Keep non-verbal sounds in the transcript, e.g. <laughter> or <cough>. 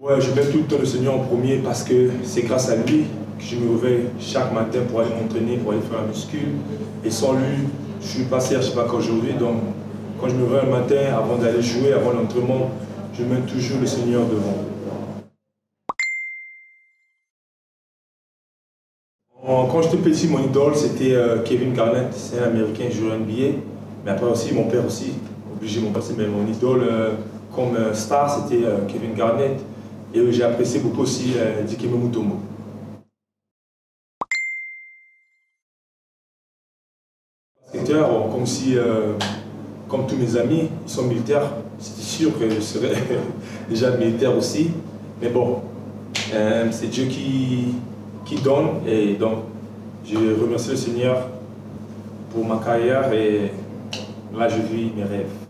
Ouais, je mets tout le temps le Seigneur en premier parce que c'est grâce à lui que je me réveille chaque matin pour aller m'entraîner, pour aller faire la muscu. Et sans lui, je suis passé à je sais pas quand aujourd'hui. Donc, quand je me réveille le matin, avant d'aller jouer, avant l'entraînement, je mets toujours le Seigneur devant. Quand j'étais petit, mon idole, c'était euh, Kevin Garnett. C'est un Américain, joueur NBA. Mais après aussi, mon père aussi, obligé mon passé, mais mon idole euh, comme euh, star, c'était Kevin Garnett. Et j'ai apprécié beaucoup aussi Dikembe Mutombo. comme si, comme tous mes amis, ils sont militaires, c'était sûr que je serais <laughs> déjà militaire aussi. Mais bon, c'est Dieu qui, qui donne. Et donc, je remercie le Seigneur pour ma carrière et là, je vis mes rêves.